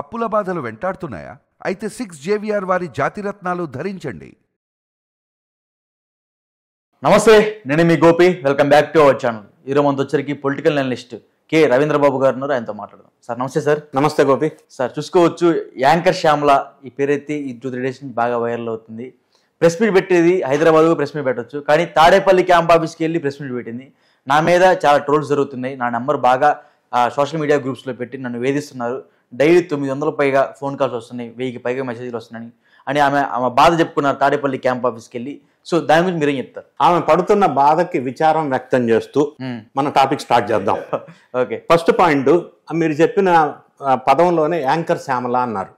అప్పుల బాధలు వెంటాడుతున్నాయా? అయితే సిక్స్ జేవిఆర్ వారి జాతిరత్నాలు ధరించండి. నమస్తే నేను మీ Gopi. Welcome back to our channel. ఈరోజు మనతో వచ్చరికి పొలిటికల్ అనలిస్ట్ కె రవీంద్రబాబు గారు ఉన్నారు. ఆయనతో మాట్లాడదాం. సార్ నమస్తే సార్. నమస్తే గోపి. సార్ చూసుకోవచ్చు యాంకర్ శ్యామల ఈ పేరైతే ఈ టూ త్రీ డేస్ నుంచి బాగా వైరల్ అవుతుంది. ప్రెస్ మీట్ పెట్టేది హైదరాబాద్ ప్రెస్ మీట్ పెట్టొచ్చు. కానీ తాడేపల్లి క్యాంప్ ఆఫీస్కి వెళ్ళి ప్రెస్ మీట్ పెట్టింది. నా మీద చాలా ట్రోల్స్ జరుగుతున్నాయి. నా నెంబర్ బాగా సోషల్ మీడియా గ్రూప్స్లో పెట్టి నన్ను వేధిస్తున్నారు. డైలీ తొమ్మిది వందల పైగా ఫోన్ కాల్స్ వస్తున్నాయి వెయ్యికి పైగా మెసేజ్లు వస్తున్నాయి అని ఆమె ఆమె బాధ చెప్పుకున్నారు తాడేపల్లి క్యాంప్ ఆఫీస్కి వెళ్ళి. సో దాని గురించి మీరేం చెప్తారు? ఆమె పడుతున్న బాధకి విచారం వ్యక్తం చేస్తూ మ్మ్. మన టాపిక్ స్టార్ట్ చేద్దాం. ఓకే. ఫస్ట్ పాయింట్ మీరు చెప్పిన పదంలోనే యాంకర్ శ్యామల అన్నారు.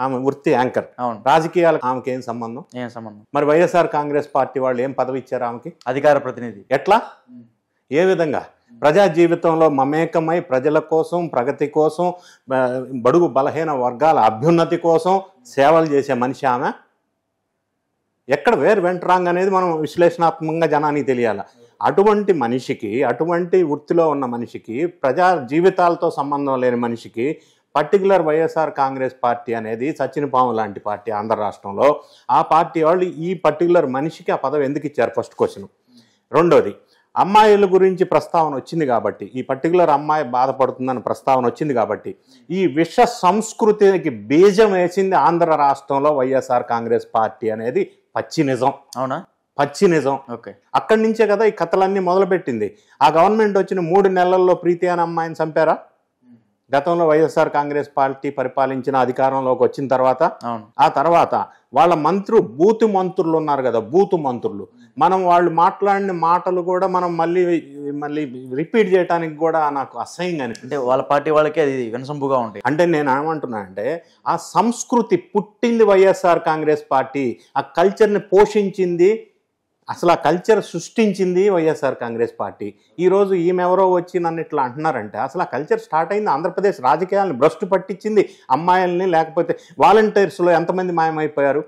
ఆమె వృత్తి యాంకర్. అవును. రాజకీయాలకు ఆమెకి ఏం సంబంధం? ఏం సంబంధం? మరి వైఎస్ఆర్ కాంగ్రెస్ పార్టీ వాళ్ళు ఏం పదవి ఇచ్చారు ఆమెకి? అధికార ప్రతినిధి. ఎట్లా? ఏ విధంగా? ప్రజా జీవితంలో మమేకమై ప్రజల కోసం ప్రగతి కోసం బడుగు బలహీన వర్గాల అభ్యున్నతి కోసం సేవలు చేసే మనిషి ఆమె. ఎక్కడ వేరు వెంట రాంగ్ అనేది మనం విశ్లేషణాత్మకంగా జనానికి తెలియాలి. అటువంటి మనిషికి అటువంటి వృత్తిలో ఉన్న మనిషికి ప్రజా జీవితాలతో సంబంధం లేని మనిషికి పర్టికులర్ వైఎస్ఆర్ కాంగ్రెస్ పార్టీ అనేది సచిన్ పాము లాంటి పార్టీ ఆంధ్ర రాష్ట్రంలో ఆ పార్టీ వాళ్ళు ఈ పర్టికులర్ మనిషికి ఆ పదవి ఎందుకు ఇచ్చారు? First question. రెండోది అమ్మాయిల గురించి ప్రస్తావన వచ్చింది కాబట్టి ఈ పర్టికులర్ అమ్మాయి బాధపడుతుందని ప్రస్తావన వచ్చింది కాబట్టి ఈ విష సంస్కృతికి బీజం వేసింది ఆంధ్ర రాష్ట్రంలో వైఎస్ఆర్ కాంగ్రెస్ పార్టీ అనేది పచ్చి నిజం. అవునా? పచ్చి నిజం. ఓకే. అక్కడి నుంచే కదా ఈ కథలన్నీ మొదలుపెట్టింది. ఆ గవర్నమెంట్ వచ్చిన మూడు నెలల్లో ప్రీతి అనే అమ్మాయిని చంపారా? గతంలో వైఎస్ఆర్ కాంగ్రెస్ పార్టీ పరిపాలించిన అధికారంలోకి వచ్చిన తర్వాత అవును. ఆ తర్వాత వాళ్ళ మంత్రులు బూతు మంత్రులు ఉన్నారు కదా బూతు మంత్రులు. మనం వాళ్ళు మాట్లాడిన మాటలు కూడా మనం మళ్ళీ మళ్ళీ రిపీట్ చేయడానికి కూడా నాకు అసహ్యంగా అనిపించింది అంటే వాళ్ళ పార్టీ వాళ్ళకి అది వినసొంపుగా ఉంటాయి. అంటే నేను ఏమంటున్నా అంటే ఆ సంస్కృతి పుట్టింది వైఎస్ఆర్ కాంగ్రెస్ పార్టీ ఆ కల్చర్ని పోషించింది అసలు ఆ కల్చర్ సృష్టించింది వైఎస్ఆర్ కాంగ్రెస్ పార్టీ. ఈరోజు ఈమెవరో వచ్చి నన్ను ఇట్లా అంటున్నారంటే. అసలు ఆ కల్చర్ స్టార్ట్ అయింది ఆంధ్రప్రదేశ్ రాజకీయాలను భ్రష్టు పట్టించింది అమ్మాయిల్ని లేకపోతే వాలంటీర్స్లో ఎంతమంది మాయమైపోయారు?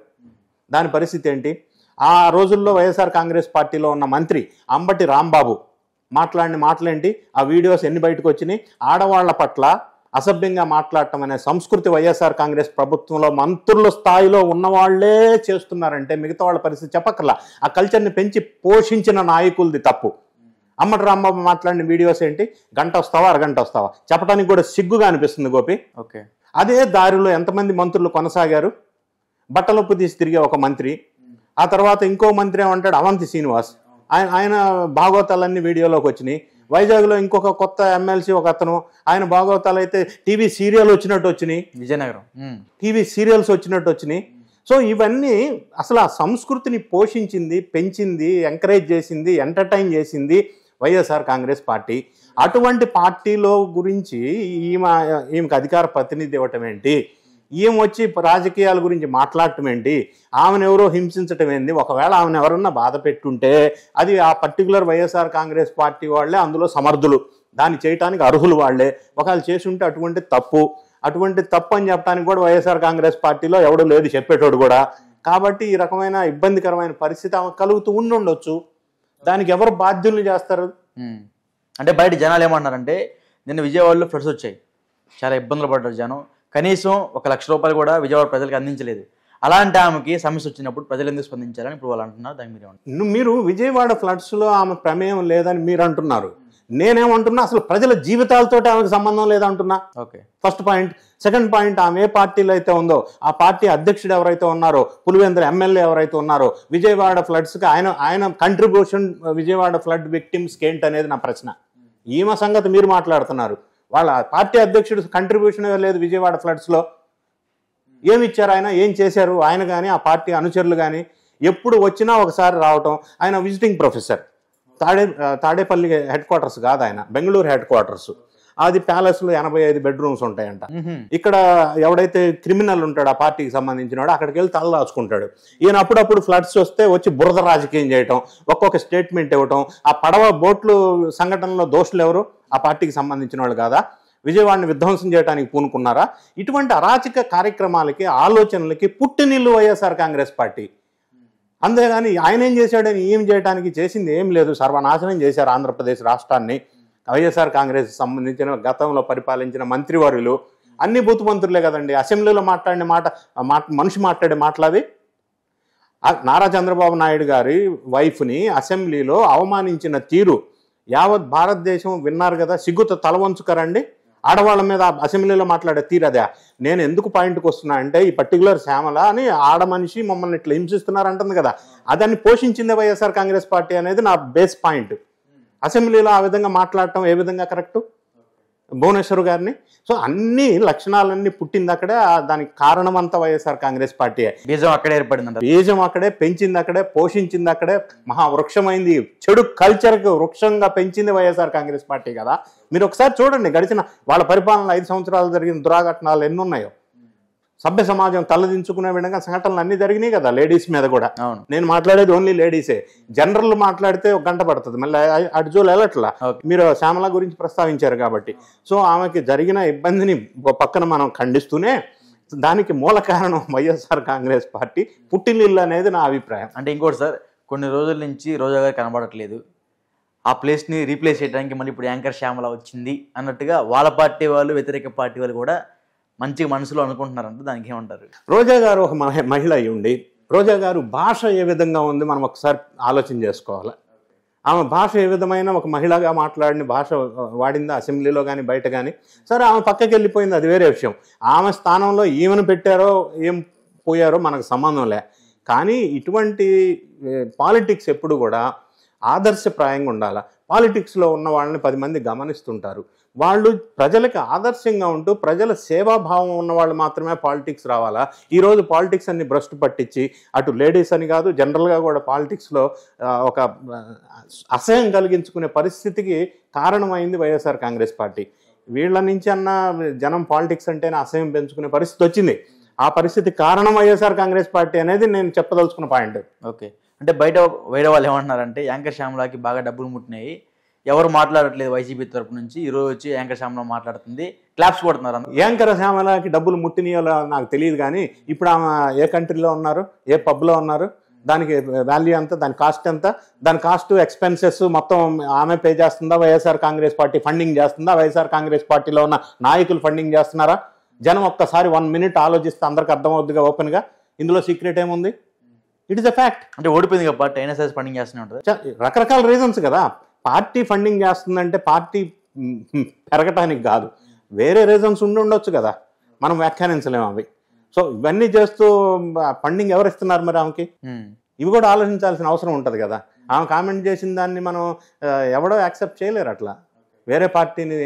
దాని పరిస్థితి ఏంటి? ఆ రోజుల్లో వైఎస్ఆర్ కాంగ్రెస్ పార్టీలో ఉన్న మంత్రి అంబటి రాంబాబు మాట్లాడిన మాటలేంటి? ఆ వీడియోస్ ఎన్ని బయటకు వచ్చినాయి? ఆడవాళ్ళ పట్ల అసభ్యంగా మాట్లాడటం అనే సంస్కృతి వైఎస్ఆర్ కాంగ్రెస్ ప్రభుత్వంలో మంత్రుల స్థాయిలో ఉన్నవాళ్ళే చేస్తున్నారంటే మిగతా వాళ్ళ పరిస్థితి చెప్పక్కర్లా. ఆ కల్చర్ని పెంచి పోషించిన నాయకులది తప్పు. అమ్మటి రాంబాబు మాట్లాడిన వీడియోస్ ఏంటి? గంట వస్తావా? అరగంట వస్తావా? చెప్పడానికి కూడా సిగ్గుగా అనిపిస్తుంది గోపి. ఓకే. అదే దారిలో ఎంతమంది మంత్రులు కొనసాగారు? బట్టలొప్పు తీసి తిరిగే ఒక మంత్రి. ఆ తర్వాత ఇంకో మంత్రి ఏమంటాడు? అవంతి శ్రీనివాస్. ఆయన ఆయన భాగవతాలన్నీ వీడియోలోకి వచ్చినాయి. వైజాగ్లో ఇంకొక కొత్త ఎమ్మెల్సీ ఒక అతను. ఆయన భాగవతాలు అయితే టీవీ సీరియల్ వచ్చినట్టు వచ్చినాయి. విజయనగరం. టీవీ సీరియల్స్ వచ్చినట్టు వచ్చినాయి. సో ఇవన్నీ అసలు ఆ సంస్కృతిని పోషించింది పెంచింది ఎంకరేజ్ చేసింది ఎంటర్టైన్ చేసింది వైఎస్ఆర్ కాంగ్రెస్ పార్టీ. అటువంటి పార్టీలో గురించి ఈమె ఈమెకు అధికార ప్రతినిధి ఇవ్వటం ఏంటి? ఈమె వచ్చి రాజకీయాల గురించి మాట్లాడటం ఏంటి? ఆమెను ఎవరో హింసించటం ఏంది? ఒకవేళ ఆమెను ఎవరన్నా బాధ పెట్టుంటే అది ఆ పర్టికులర్ వైఎస్ఆర్ కాంగ్రెస్ పార్టీ వాళ్ళే అందులో సమర్థులు. దాన్ని చేయటానికి అర్హులు వాళ్ళే. ఒకవేళ చేసుంటే అటువంటి తప్పు. అటువంటి తప్పు అని చెప్పడానికి కూడా వైఎస్ఆర్ కాంగ్రెస్ పార్టీలో ఎవడు లేదు చెప్పేటోడు కూడా. కాబట్టి ఈ రకమైన ఇబ్బందికరమైన పరిస్థితి ఆమె కలుగుతూ ఉండుండొచ్చు. దానికి ఎవరు బాధ్యులు చేస్తారు? అంటే బయట జనాలు ఏమన్నారంటే నిన్న విజయవాడలో ఫ్లడ్స్ వచ్చాయి. చాలా ఇబ్బందులు పడ్డారు జనం. కనీసం ఒక లక్ష రూపాయలు కూడా విజయవాడ ప్రజలకు అందించలేదు. అలాంటి ఆమెకి సమస్య వచ్చినప్పుడు ప్రజలు ఎందుకు స్పందించాలని ఇప్పుడు వాళ్ళు అంటున్నారు. దానికి మీరు మీరు విజయవాడ ఫ్లడ్స్లో ఆమె ప్రమేయం లేదని మీరు అంటున్నారు. నేనేమంటున్నా అసలు ప్రజల జీవితాలతో ఆమెకు సంబంధం లేదంటున్నా. Okay. First point. Second point ఆమె ఏ పార్టీలో అయితే ఉందో ఆ పార్టీ అధ్యక్షుడు ఎవరైతే ఉన్నారో పులివెందుల ఎమ్మెల్యే ఎవరైతే ఉన్నారో విజయవాడ ఫ్లడ్స్కి ఆయన ఆయన కంట్రిబ్యూషన్ విజయవాడ ఫ్లడ్ విక్టిమ్స్కి ఏంటి అనేది నా ప్రశ్న. ఈమె సంగతి మీరు మాట్లాడుతున్నారు. వాళ్ళ పార్టీ అధ్యక్షుడు కంట్రిబ్యూషన్ లేదు విజయవాడ ఫ్లడ్స్లో ఏమి ఇచ్చారు ఆయన? ఏం చేశారు? ఆయన కానీ ఆ పార్టీ అనుచరులు కానీ ఎప్పుడు వచ్చినా ఒకసారి రావటం. ఆయన విజిటింగ్ ప్రొఫెసర్ తాడే తాడేపల్లి హెడ్ క్వార్టర్స్ కాదు ఆయన. Bengaluru head quarters. అది ప్యాలెస్లో ఎనభై ఐదు బెడ్రూమ్స్ ఉంటాయంట. ఇక్కడ ఎవడైతే క్రిమినల్ ఉంటాడో ఆ పార్టీకి సంబంధించిన వాడు అక్కడికి వెళ్ళి తల దాచుకుంటాడు. ఈయన అప్పుడప్పుడు ఫ్లడ్స్ వస్తే వచ్చి బురద రాజకీయం చేయటం ఒక్కొక్క స్టేట్మెంట్ ఇవ్వటం. ఆ పడవ బోట్లు సంఘటనలో దోషులు ఎవరు? ఆ పార్టీకి సంబంధించిన వాళ్ళు కాదా? విజయవాడని విధ్వంసం చేయడానికి పూనుకున్నారా? ఇటువంటి అరాచక కార్యక్రమాలకి ఆలోచనలకి పుట్టినిల్లు వైఎస్ఆర్ కాంగ్రెస్ పార్టీ. అంతేగాని ఆయన ఏం చేశాడని ఏం చేయడానికి చేసింది ఏం లేదు. సర్వనాశనం చేశారు ఆంధ్రప్రదేశ్ రాష్ట్రాన్ని. వైఎస్ఆర్ కాంగ్రెస్ సంబంధించిన గతంలో పరిపాలించిన మంత్రివర్యులు అన్ని బూత్ మంత్రులే కదండి. అసెంబ్లీలో మాట్లాడిన మాట మనిషి మాట్లాడే మాట్లాది నారా చంద్రబాబు నాయుడు గారి వైఫ్ని అసెంబ్లీలో అవమానించిన తీరు యావత్ భారతదేశం విన్నారు కదా సిగ్గుతో తలవంచుకరండి ఆడవాళ్ళ మీద అసెంబ్లీలో మాట్లాడే తీరు అదే. నేను ఎందుకు పాయింట్కి వస్తున్నా అంటే ఈ పర్టికులర్ శ్యామల అని ఆడ మనిషి మమ్మల్ని ఇట్లా హింసిస్తున్నారంటుంది కదా. అదాన్ని పోషించిందే వైఎస్ఆర్ కాంగ్రెస్ పార్టీ అనేది నా బేస్ పాయింట్. అసెంబ్లీలో ఆ విధంగా మాట్లాడటం ఏ విధంగా కరెక్ట్? భువనేశ్వర్ గారిని. సో అన్ని లక్షణాలన్నీ పుట్టింది అక్కడే. దానికి కారణం అంతా వైఎస్ఆర్ కాంగ్రెస్ పార్టీయే బీజం అక్కడే ఏర్పడిందంట బీజం అక్కడే పెంచింది అక్కడే పోషించింది అక్కడే. మహా వృక్షమైంది. చెడు కల్చర్కి వృక్షంగా పెంచింది వైఎస్ఆర్ కాంగ్రెస్ పార్టీ కదా. మీరు ఒకసారి చూడండి గడిచిన వాళ్ళ పరిపాలన ఐదు సంవత్సరాలు జరిగిన దురాఘటనలు ఎన్ని ఉన్నాయో సభ్య సమాజం తలదించుకునే విధంగా సంఘటనలు అన్ని జరిగినాయి కదా లేడీస్ మీద కూడా. నేను మాట్లాడేది ఓన్లీ లేడీసే జనరల్ మాట్లాడితే ఒక గంట పడుతుంది. మళ్ళీ అ- అటు జోలు వెళ్ళట్లా. మీరు శ్యామల గురించి ప్రస్తావించారు కాబట్టి. సో ఆమెకి జరిగిన ఇబ్బందిని పక్కన మనం ఖండిస్తూనే దానికి మూల కారణం వైఎస్ఆర్ కాంగ్రెస్ పార్టీ పుట్టినిల్లు అనేది నా అభిప్రాయం. అంటే ఇంకోటి సార్ కొన్ని రోజుల నుంచి రోజా గారు కనబడట్లేదు. ఆ ప్లేస్ని రీప్లేస్ చేయడానికి మళ్ళీ ఇప్పుడు యాంకర్ శ్యామల వచ్చింది అన్నట్టుగా వాళ్ళ పార్టీ వాళ్ళు వ్యతిరేక పార్టీ వాళ్ళు కూడా మంచిగా మనసులో అనుకుంటున్నారంటే దానికి ఏమంటారు? రోజా గారు ఒక మహిళ అయి ఉండి రోజా గారు భాష ఏ విధంగా ఉంది మనం ఒకసారి ఆలోచన చేసుకోవాలి? ఆమె భాష ఏ విధమైన ఒక మహిళగా మాట్లాడిన భాష వాడిందా అసెంబ్లీలో కానీ బయట కానీ సరే ఆమె పక్కకి వెళ్ళిపోయింది అది వేరే విషయం. ఆమె స్థానంలో ఈమెను పెట్టారో ఏం పోయారో మనకు సంబంధం లే. కానీ ఇటువంటి పాలిటిక్స్ ఎప్పుడు కూడా ఆదర్శప్రాయంగా ఉండాలి? పాలిటిక్స్లో ఉన్న వాళ్ళని పది మంది గమనిస్తుంటారు. వాళ్ళు ప్రజలకు ఆదర్శంగా ఉంటూ ప్రజల సేవాభావం ఉన్న వాళ్ళు మాత్రమే పాలిటిక్స్ రావాలా? ఈరోజు పాలిటిక్స్ అన్ని భ్రష్టు పట్టించి అటు లేడీస్ అని కాదు జనరల్గా కూడా పాలిటిక్స్లో ఒక అసహ్యం కలిగించుకునే పరిస్థితికి కారణమైంది వైఎస్ఆర్ కాంగ్రెస్ పార్టీ. వీళ్ళ నుంచి అన్న జనం పాలిటిక్స్ అంటేనే అసహ్యం పెంచుకునే పరిస్థితి వచ్చింది. ఆ పరిస్థితి కారణం వైఎస్ఆర్ కాంగ్రెస్ పార్టీ అనేది నేను చెప్పదలుచుకున్న పాయింట్ ఓకే అంటే బయట వేరే వాళ్ళు ఏమంటున్నారంటే యాంకర్ శ్యామలాకి బాగా డబ్బులు ముట్టినాయి. ఎవరు మాట్లాడట్లేదు వైసీపీ తరపు నుంచి. ఈరోజు వచ్చి యాంకర్ శ్యామల మాట్లాడుతుంది. క్లాప్స్ కొడుతున్నారు యాంకర్ యాంకర శ్యామలకి డబ్బులు ముట్టినాయో నాకు తెలియదు కానీ ఇప్పుడు ఆమె ఏ కంట్రీలో ఉన్నారు? ఏ పబ్లో ఉన్నారు? దానికి వాల్యూ ఎంత? దాని కాస్ట్ ఎంత? దాని కాస్ట్ ఎక్స్పెన్సెస్ మొత్తం ఆమె పే చేస్తుందా? వైఎస్ఆర్ కాంగ్రెస్ పార్టీ ఫండింగ్ చేస్తుందా? వైఎస్ఆర్ కాంగ్రెస్ పార్టీలో ఉన్న నాయకులు ఫండింగ్ చేస్తున్నారా? జనం ఒక్కసారి వన్ మినిట్ ఆలోచిస్తే అందరికి అర్థమవుద్దిగా ఓపెన్గా ఇందులో సీక్రెట్ ఏముంది? ఇట్ ఇస్ అ ఫ్యాక్ట్ అంటే ఓడిపోయింది కదా పార్టీ అయినా సరే స్పెండింగ్ చేస్తూనే ఉంటుంది. రకరకాల రీజన్స్ కదా. పార్టీ ఫండింగ్ చేస్తుందంటే పార్టీ పెరగటానికి కాదు. వేరే రీజన్స్ ఉండి ఉండొచ్చు కదా. మనం వ్యాఖ్యానించలేము అవి. సో ఇవన్నీ చేస్తూ ఫండింగ్ ఎవరు ఇస్తున్నారు మరి ఆమెకి? ఉమ్. ఇవి కూడా ఆలోచించాల్సిన అవసరం ఉంటుంది కదా. ఆమె కామెంట్ చేసిన దాన్ని మనం ఎవడో యాక్సెప్ట్ చేయలేరు అట్లా. వేరే పార్టీని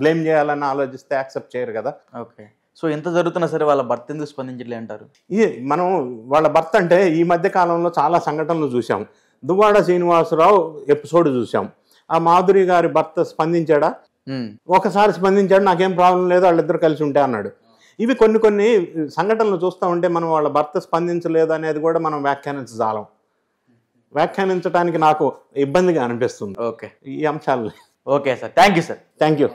బ్లేమ్ చేయాలని ఆలోచిస్తే యాక్సెప్ట్ చేయరు కదా. ఓకే సో ఎంత జరుగుతున్నా సరే వాళ్ళ భర్త ఎందుకు స్పందించట్లే అంటారు? ఇది మనం వాళ్ళ భర్త అంటే ఈ మధ్య కాలంలో చాలా సంఘటనలు చూసాం దువ్వాడ శ్రీనివాసరావు ఎపిసోడ్ చూసాం ఆ మాధురి గారి భర్త స్పందించాడా. ఒకసారి స్పందించాడు నాకేం ప్రాబ్లం లేదు వాళ్ళిద్దరు కలిసి ఉంటే అన్నాడు. ఇవి కొన్ని కొన్ని సంఘటనలు చూస్తూ ఉంటే మనం వాళ్ళ భర్త స్పందించలేదు అనేది కూడా మనం వ్యాఖ్యానించజాలం. వ్యాఖ్యానించడానికి నాకు ఇబ్బందిగా అనిపిస్తుంది. ఓకే. ఈ అంశాలు. Okay sir. Thank you sir. Thank you